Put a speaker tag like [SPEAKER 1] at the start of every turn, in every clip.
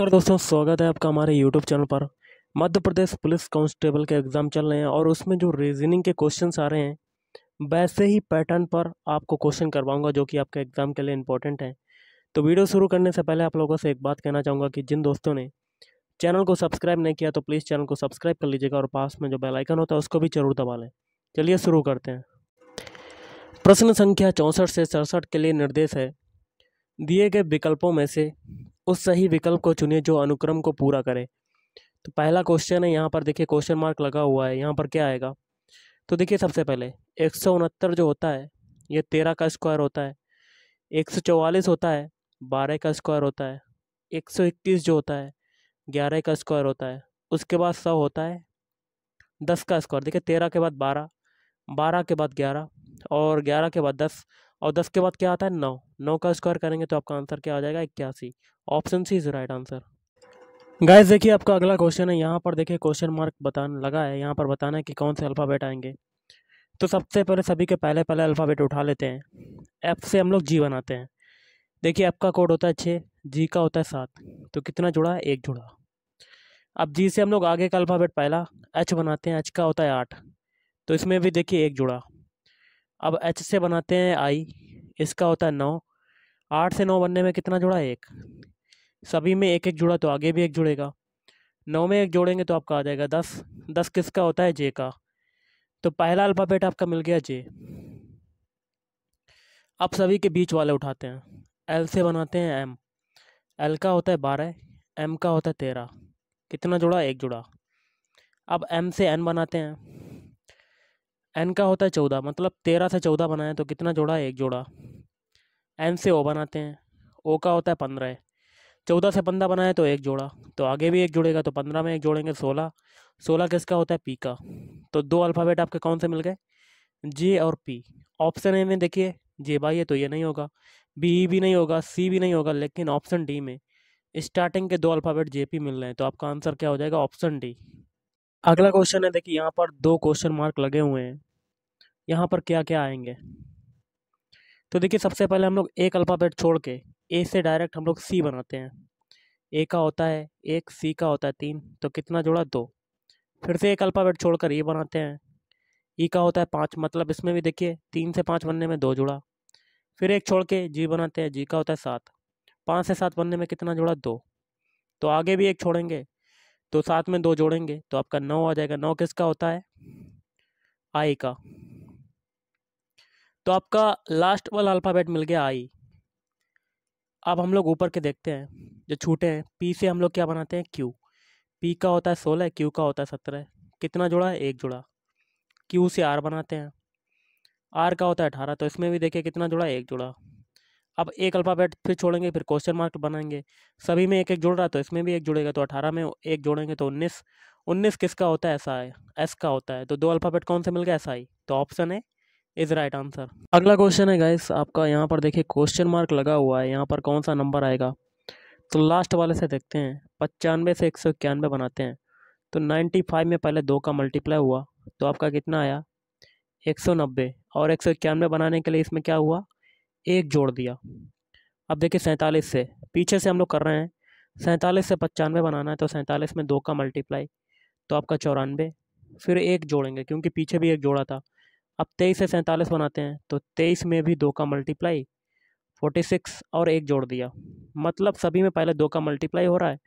[SPEAKER 1] नमस्कार दोस्तों, स्वागत है आपका हमारे यूट्यूब चैनल पर। मध्य प्रदेश पुलिस कांस्टेबल के एग्ज़ाम चल रहे हैं और उसमें जो रीजनिंग के क्वेश्चंस आ रहे हैं, वैसे ही पैटर्न पर आपको क्वेश्चन करवाऊँगा जो कि आपके एग्ज़ाम के लिए इंपॉर्टेंट है। तो वीडियो शुरू करने से पहले आप लोगों से एक बात कहना चाहूँगा कि जिन दोस्तों ने चैनल को सब्सक्राइब नहीं किया तो प्लीज़ चैनल को सब्सक्राइब कर लीजिएगा और पास में जो बेलाइकन होता है, उसको भी ज़रूर दबा लें। चलिए शुरू करते हैं। प्रश्न संख्या चौंसठ से सड़सठ के लिए निर्देश है। दिए गए विकल्पों में से उस सही विकल्प को चुनिए जो अनुक्रम को पूरा करे। तो पहला क्वेश्चन है, यहाँ पर देखिए क्वेश्चन मार्क लगा हुआ है, यहाँ पर क्या आएगा? तो देखिए सबसे पहले, एक सौ उनहत्तर जो होता है, ये तेरह का स्क्वायर होता है, एक सौ चौवालीस होता है, बारह का स्क्वायर होता है, एक सौ इक्कीस जो होता है, ग्यारह का स्क्वायर होता है, उसके बाद सौ होता है, दस का स्क्वायर देखिए तेरह के बाद बारह बारह के बाद ग्यारह, और ग्यारह के बाद दस और दस के बाद क्या आता है? नौ। नौ का स्क्वायर करेंगे तो आपका आंसर क्या आ जाएगा? इक्यासी। Option C is right answer guys देखिए आपका अगला क्वेश्चन है। यहाँ पर देखिए क्वेश्चन मार्क बताने लगा है। यहाँ पर बताना है कि कौन से अल्फ़ाबेट आएँगे। तो सबसे पहले सभी के पहले पहले अल्फ़ाबेट उठा लेते हैं। एफ़ से हम लोग जी बनाते हैं। देखिए एफ़ का कोड होता है छः जी का होता है सात। तो कितना जुड़ा? है एक जुड़ा। अब जी से हम लोग आगे का अल्फ़ाबेट पहला एच बनाते हैं। एच का होता है आठ। तो इसमें भी देखिए एक जुड़ा। अब एच से बनाते हैं आई, इसका होता है नौ। आठ से नौ बनने में कितना जुड़ा एक? सभी में एक एक जुड़ा तो आगे भी एक जुड़ेगा। नौ में एक जोड़ेंगे तो आपका आ जाएगा दस। दस किसका होता है? जे का। तो पहला अल्फ़ाबेट आपका मिल गया जे। अब सभी के बीच वाले उठाते हैं। एल से बनाते हैं एम। एल का होता है बारह, एम का होता है तेरह। कितना जुड़ा? एक जुड़ा। अब एम से एन बनाते हैं। एन का होता है चौदह मतलब तेरह से चौदह बनाए तो कितना जोड़ा? एक जोड़ा। एन से ओ बनाते हैं। ओ का होता है पंद्रह चौदह से पंद्रह बनाए तो एक जोड़ा। तो आगे भी एक जुड़ेगा तो पंद्रह में एक जोड़ेंगे सोलह। सोलह किसका होता है? पी का। तो दो अल्फ़ाबेट आपके कौन से मिल गए? जे और पी ऑप्शन ए में देखिए जे बाई है तो ये नहीं होगा। बी ई भी नहीं होगा सी भी नहीं होगा, लेकिन ऑप्शन डी में। स्टार्टिंग के दो अल्फ़ाबेट जे पी मिल रहे हैं तो आपका आंसर क्या हो जाएगा? ऑप्शन डी अगला क्वेश्चन है, देखिए, यहाँ पर दो क्वेश्चन मार्क लगे हुए हैं। यहाँ पर क्या क्या आएँगे? तो देखिए, सबसे पहले हम लोग एक अल्फ़ाबेट छोड़ के ए से डायरेक्ट हम लोग सी बनाते हैं। ए का होता है एक सी का होता है तीन तो कितना जोड़ा? दो। फिर से एक अल्फ़ाबेट छोड़कर ये बनाते हैं। ई का होता है पाँच मतलब इसमें भी देखिए, तीन से पाँच बनने में दो जुड़ा। फिर एक छोड़ के जी बनाते हैं जी का होता है सात। पाँच से सात बनने में कितना जुड़ा? दो। तो आगे भी एक छोड़ेंगे। तो साथ में दो जोड़ेंगे तो आपका नौ आ जाएगा। नौ किसका होता है? आई का। तो आपका लास्ट वाला अल्फ़ाबेट मिल गया आई। अब हम लोग ऊपर के देखते हैं, जो छूटे हैं। पी से हम लोग क्या बनाते हैं? क्यू पी का होता है सोलह क्यू का होता है सत्रह। कितना जुड़ा? है एक जुड़ा। क्यू से आर बनाते हैं। आर का होता है अठारह तो इसमें भी देखिए कितना जुड़ा? एक जुड़ा। अब एक अल्फ़ाबेट फिर छोड़ेंगे, फिर क्वेश्चन मार्क बनाएँगे। सभी में एक एक जुड़ रहा है तो इसमें भी एक जुड़ेगा तो अठारह में एक जोड़ेंगे तो उन्नीस। उन्नीस किसका होता है? ऐसा है एस का होता है। तो दो अल्फ़ाबेट कौन से मिल गया ऐसा आई तो ऑप्शन है इज़ राइट आंसर अगला क्वेश्चन है गाइस आपका यहाँ पर देखिए क्वेश्चन मार्क लगा हुआ है। यहाँ पर कौन सा नंबर आएगा? तो लास्ट वाले से देखते हैं। पचानवे से एक सौ इक्यानवे बनाते हैं। तो नाइन्टी फाइव में पहले दो का मल्टीप्लाई हुआ तो आपका कितना आया? एक सौ नब्बे। और एक सौ इक्यानवे बनाने के लिए इसमें क्या हुआ? एक जोड़ दिया। अब देखिए सैंतालीस से, पीछे से हम लोग कर रहे हैं। सैंतालीस से पचानवे बनाना है तो सैंतालीस में दो का मल्टीप्लाई तो आपका चौरानवे। फिर एक जोड़ेंगे, क्योंकि पीछे भी एक जोड़ा था। अब तेईस से सैंतालीस बनाते हैं तो तेईस में भी दो का मल्टीप्लाई फोर्टी सिक्स और एक जोड़ दिया। मतलब सभी में पहले दो का मल्टीप्लाई हो रहा है,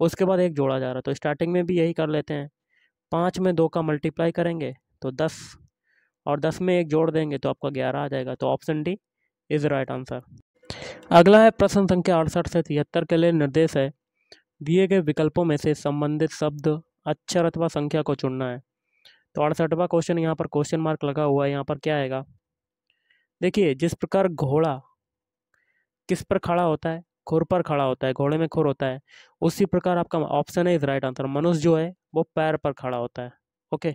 [SPEAKER 1] उसके बाद एक जोड़ा जा रहा है। तो स्टार्टिंग में भी यही कर लेते हैं। पाँच में दो का मल्टीप्लाई करेंगे तो दस, और दस में एक जोड़ देंगे तो आपका ग्यारह आ जाएगा। तो option D is right answer अगला है प्रश्न संख्या अड़सठ से तिहत्तर के लिए निर्देश है। दिए गए विकल्पों में से संबंधित शब्द, अक्षर अथवा संख्या को चुनना है। तो अड़सठवा क्वेश्चन यहाँ पर क्वेश्चन मार्क लगा हुआ है, यहाँ पर क्या आएगा? देखिए, जिस प्रकार घोड़ा किस पर खड़ा होता है? खुर पर खड़ा होता है, घोड़े में खुर होता है। उसी प्रकार आपका ऑप्शन है इज़ राइट आंसर मनुष्य जो है, वो पैर पर खड़ा होता है। ओके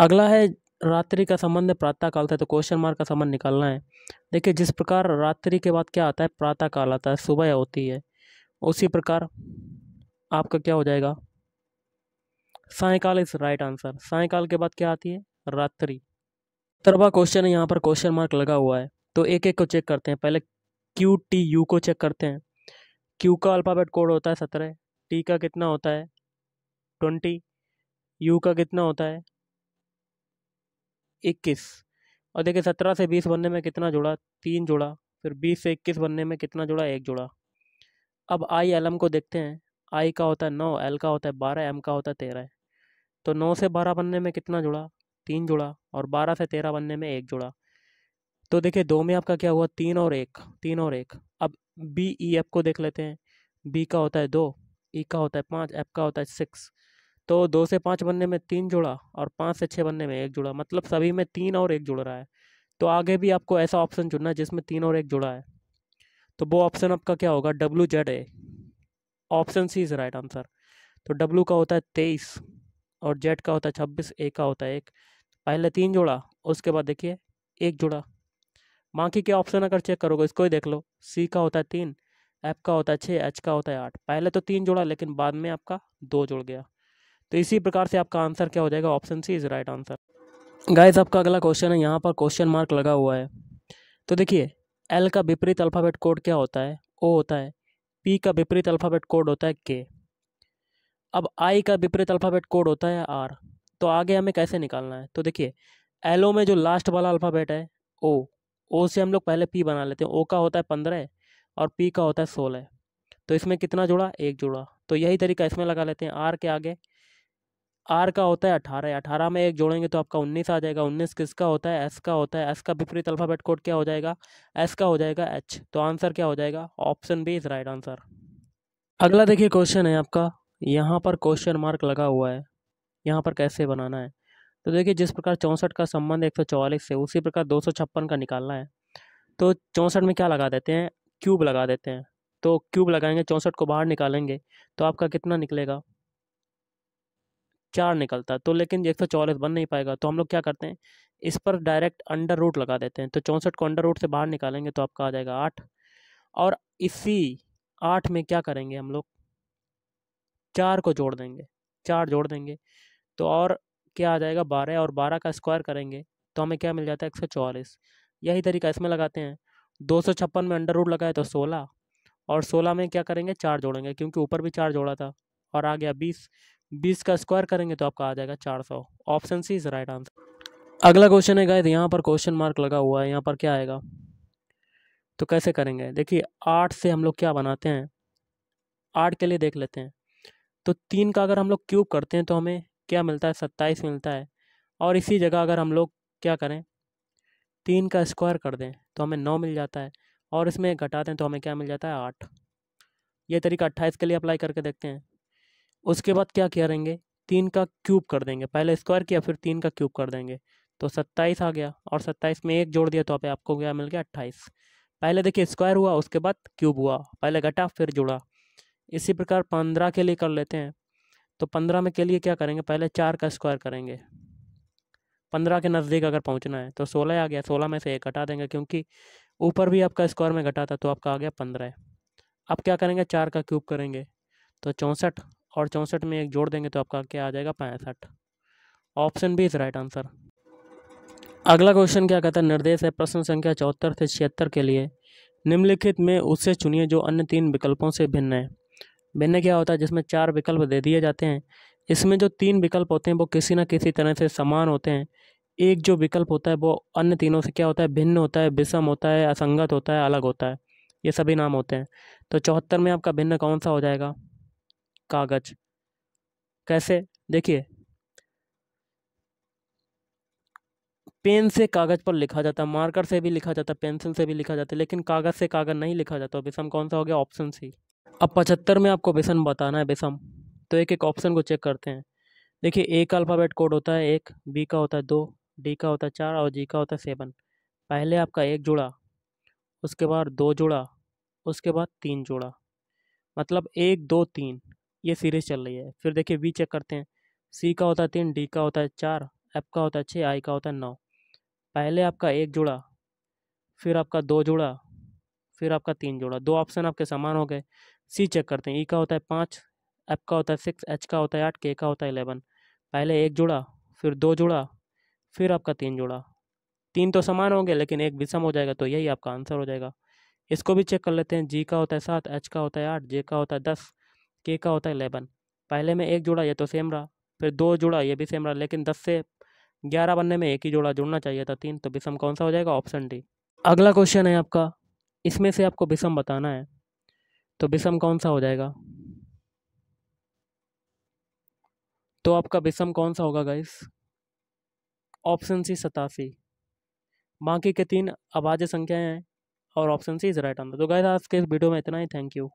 [SPEAKER 1] अगला है रात्रि का संबंध प्रातः काल था तो क्वेश्चन मार्क का संबंध निकालना है। देखिए, जिस प्रकार रात्रि के बाद क्या आता है, प्रातः काल आता है, सुबह होती है, उसी प्रकार आपका क्या हो जाएगा? सायकाल इज़ राइट आंसर सायकाल के बाद क्या आती है? रात्रि। तरवा क्वेश्चन है, यहाँ पर क्वेश्चन मार्क लगा हुआ है। तो एक एक को चेक करते हैं। पहले क्यू टी यू को चेक करते हैं। क्यू का अल्फ़ाबेट कोड होता है सत्रह टी का कितना होता है? ट्वेंटी यू का कितना होता है? इक्कीस। और देखिए, सत्रह से बीस बनने में कितना जुड़ा? तीन जुड़ा। फिर बीस से इक्कीस बनने में कितना जुड़ा? एक जुड़ा। अब आई एल एम को देखते हैं। आई का होता है नौ एल का होता है बारह एम का होता है तेरह। तो नौ से बारह बनने में कितना जुड़ा? तीन जुड़ा। और बारह से तेरह बनने में एक जुड़ा। तो देखिए, दो में आपका क्या हुआ? तीन और एक, तीन और एक। अब बी ई एफ़ को देख लेते हैं। बी का होता है दो ई का होता है पाँच एफ़ का होता है सिक्स तो दो से पाँच बनने में तीन जुड़ा और पाँच से छः बनने में एक जुड़ा मतलब सभी में तीन और एक जुड़ रहा है। तो आगे भी आपको ऐसा ऑप्शन चुनना है जिसमें तीन और एक जुड़ा है। तो वो ऑप्शन आपका क्या होगा? W Z A option C is right answer तो डब्ल्यू का होता है तेईस और जेड का होता है छब्बीस ए का होता है एक। पहले तीन जोड़ा, उसके बाद देखिए, एक जुड़ा। बाकी के ऑप्शन अगर चेक करोगे, इसको ही देख लो। सी का होता है तीन एफ़ का होता है छः एच का होता है आठ। पहले तो तीन जोड़ा, लेकिन बाद में आपका दो जुड़ गया। तो इसी प्रकार से आपका आंसर क्या हो जाएगा? Option C is right answer guys आपका अगला क्वेश्चन है, यहाँ पर क्वेश्चन मार्क लगा हुआ है। तो देखिए एल का विपरीत अल्फ़ाबेट कोड क्या होता है? ओ होता है। पी का विपरीत अल्फ़ाबेट कोड होता है के अब आई का विपरीत अल्फ़ाबेट कोड होता है आर तो आगे हमें कैसे निकालना है? तो देखिए एल ओ में जो लास्ट वाला अल्फ़ाबेट है ओ ओ से हम लोग पहले पी बना लेते हैं। ओ का होता है पंद्रह और पी का होता है सोलह। तो इसमें कितना जुड़ा? एक जुड़ा। तो यही तरीका इसमें लगा लेते हैं। आर के आगे आर का होता है अठारह अठारह में एक जोड़ेंगे तो आपका उन्नीस आ जाएगा। उन्नीस किसका होता है? एस का होता है। एस का विपरीत अल्फ़ाबेट कोड क्या हो जाएगा? एस का हो जाएगा एच तो आंसर क्या हो जाएगा? Option B is right answer अगला देखिए क्वेश्चन है आपका। यहाँ पर क्वेश्चन मार्क लगा हुआ है। यहाँ पर कैसे बनाना है? तो देखिए जिस प्रकार चौंसठ का संबंध एक सौ चौवालीस से, उसी प्रकार दो सौ छप्पन का निकालना है। तो चौंसठ में क्या लगा देते हैं? क्यूब लगा देते हैं। तो क्यूब लगाएँगे, चौंसठ को बाहर निकालेंगे तो आपका कितना निकलेगा? चार निकलता तो लेकिन एक सौ चौवालीस बन नहीं पाएगा तो हम लोग क्या करते हैं, इस पर डायरेक्ट अंडर रूट लगा देते हैं तो चौंसठ को अंडर रूट से बाहर निकालेंगे तो आपका आ जाएगा आठ, और इसी आठ में क्या करेंगे हम लोग? चार को जोड़ देंगे, चार जोड़ देंगे तो और क्या आ जाएगा, बारह, और बारह का स्क्वायर करेंगे तो हमें क्या मिल जाता है, एक सौ चौवालीस, यही तरीका इसमें लगाते हैं, दो सौ छप्पन में अंडर रूट लगाए तो सोलह, और सोलह में क्या करेंगे, चार जोड़ेंगे, क्योंकि ऊपर भी चार जोड़ा था, और आ गया बीस बीस का स्क्वायर करेंगे तो आपका आ जाएगा चार सौ। Option C is right answer. अगला क्वेश्चन है गाइस, यहाँ पर क्वेश्चन मार्क लगा हुआ है, यहाँ पर क्या आएगा? तो कैसे करेंगे? देखिए, आठ से हम लोग क्या बनाते हैं? आठ के लिए देख लेते हैं। तो तीन का अगर हम लोग क्यूब करते हैं तो हमें क्या मिलता है? सत्ताईस मिलता है। और इसी जगह अगर हम लोग क्या करें? तीन का स्क्वायर कर दें तो हमें नौ मिल जाता है। और इसमें घटा दें तो हमें क्या मिल जाता है? आठ। ये तरीका अट्ठाईस के लिए अप्लाई करके देखते हैं। उसके बाद क्या करेंगे? तीन का क्यूब कर देंगे। पहले स्क्वायर किया, फिर तीन का क्यूब कर देंगे। तो सत्ताईस आ गया और सत्ताईस में एक जोड़ दिया तो आप आपको क्या मिल गया? अट्ठाईस। पहले देखिए स्क्वायर हुआ, उसके बाद क्यूब हुआ। पहले घटा, फिर जुड़ा। इसी प्रकार पंद्रह के लिए कर लेते हैं। तो पंद्रह में के लिए क्या करेंगे? पहले चार का स्क्वायर करेंगे। पंद्रह के नज़दीक अगर पहुँचना है तो सोलह आ गया। सोलह में से एक घटा देंगे, क्योंकि ऊपर भी आपका स्क्वायर में घटा था तो आपका आ गया पंद्रह। अब क्या करेंगे? चार का क्यूब करेंगे। तो चौंसठ और चौंसठ में एक जोड़ देंगे तो आपका क्या आ जाएगा? पैंसठ। Option B is right answer. अगला क्वेश्चन क्या कहता है? निर्देश है प्रश्न संख्या चौहत्तर से छिहत्तर के लिए। निम्नलिखित में उससे चुनिए जो अन्य तीन विकल्पों से भिन्न है। भिन्न क्या होता है? जिसमें चार विकल्प दे दिए जाते हैं। इसमें जो तीन विकल्प होते हैं वो किसी न किसी तरह से समान होते हैं। एक जो विकल्प होता है वो अन्य तीनों से क्या होता है? भिन्न होता है, विषम होता है, असंगत होता है, अलग होता है। ये सभी नाम होते हैं। तो चौहत्तर में आपका भिन्न कौन सा हो जाएगा? कागज़। कैसे? देखिए। पेन से कागज़ पर लिखा जाता है मार्कर से भी लिखा जाता है पेंसिल से भी लिखा जाता है लेकिन कागज़ से कागज़ नहीं लिखा जाता। विषम कौन सा हो गया? ऑप्शन सी अब पचहत्तर में आपको विषम बताना है विषम तो एक एक ऑप्शन को चेक करते हैं। देखिए ए का अल्फ़ाबेट कोड होता है, एक, बी का होता है, दो, डी का होता है, चार और जी का होता है, सेवन। पहले आपका एक जुड़ा, उसके बाद दो जुड़ा, उसके बाद तीन जुड़ा। मतलब एक, दो, तीन। ये सीरीज़ चल रही है फिर देखिए वी चेक करते हैं सी का होता है तीन डी का होता है चार एफ़ का होता है छः आई का होता है नौ पहले आपका एक जुड़ा फिर आपका दो जुड़ा फिर आपका तीन जुड़ा दो ऑप्शन आपके समान हो गए सी चेक करते हैं ई का होता है पाँच एफ़ का होता है सिक्स एच का होता है आठ के का होता है इलेवन पहले एक जुड़ा फिर दो जुड़ा फिर आपका तीन जुड़ा तीन तो समान होंगे लेकिन एक विषम हो जाएगा तो यही आपका आंसर हो जाएगा इसको भी चेक कर लेते हैं जी का होता है सात एच का होता है आठ जे का होता है दस के का होता है इलेवन। पहले में एक जोड़ा ये तो सेम रहा, फिर दो जोड़ा ये भी सेम रहा, लेकिन दस से ग्यारह बनने में एक ही जोड़ा जुड़ना चाहिए था तीन तो विषम कौन सा हो जाएगा? Option D. अगला क्वेश्चन है आपका, इसमें से आपको विषम बताना है तो विषम कौन सा हो जाएगा? तो आपका विषम कौन सा होगा गाइस ऑप्शन सी सतासी। बाकी के तीन अभाज्य संख्याएँ हैं और option C is right answer तो गाइस आज के इस वीडियो में इतना ही थैंक यू